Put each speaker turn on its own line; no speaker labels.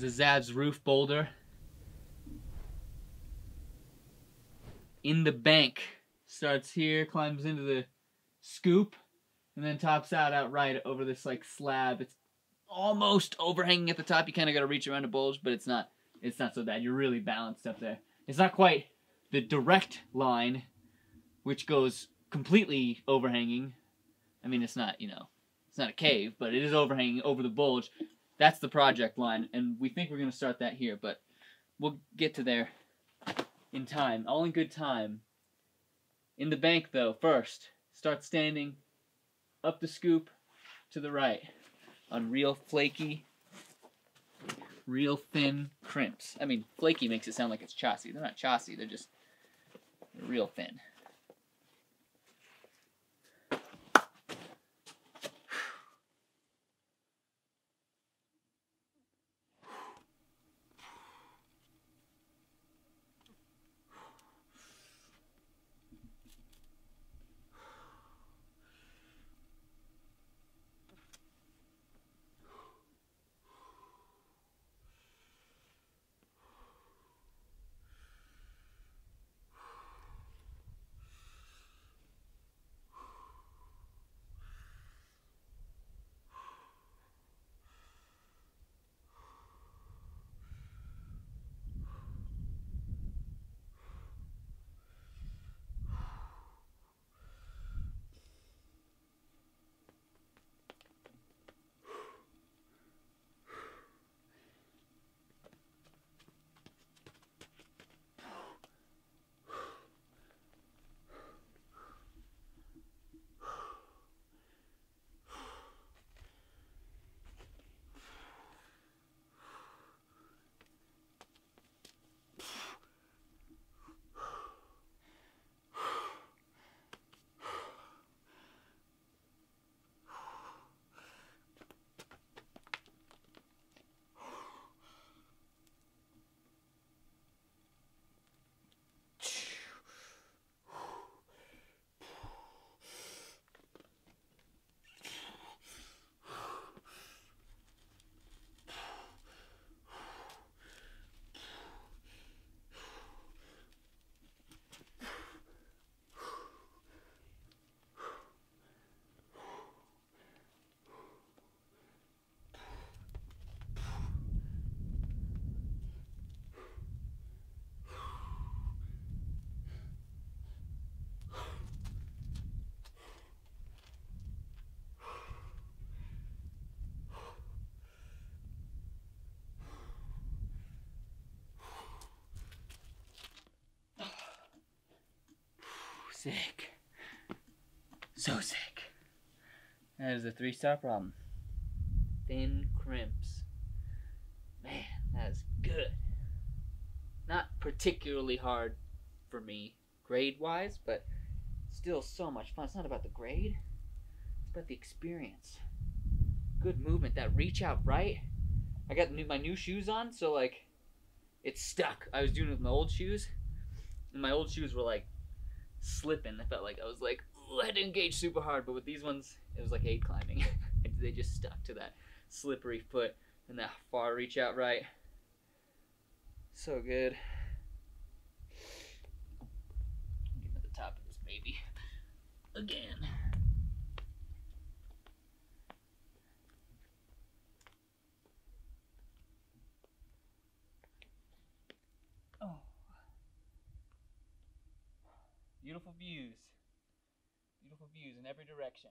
This is Zab's roof boulder. In the bank. Starts here, climbs into the scoop, and then tops out outright over this like slab. It's almost overhanging at the top. You kind of got to reach around to bulge, but it's not. It's not so bad. You're really balanced up there. It's not quite the direct line, which goes completely overhanging. I mean, it's not you know, it's not a cave, but it is overhanging over the bulge. That's the project line, and we think we're gonna start that here, but we'll get to there in time, all in good time. In the bank, though, first, start standing up the scoop to the right on real flaky, real thin crimps. I mean, flaky makes it sound like it's chossy. They're not chossy, they're just real thin. Sick. So sick. That is a three star problem. Thin crimps. Man, that is good. Not particularly hard for me, grade wise, but still so much fun. It's not about the grade, it's about the experience. Good movement. That reach out right. I got new, my new shoes on, so like it's stuck. I was doing it with my old shoes, and my old shoes were like slipping. I felt like I was like, I had to engage super hard, but with these ones, it was like aid climbing. they just stuck to that slippery foot and that far reach out right. So good. Get at the top of this baby again. Beautiful views. Beautiful views in every direction.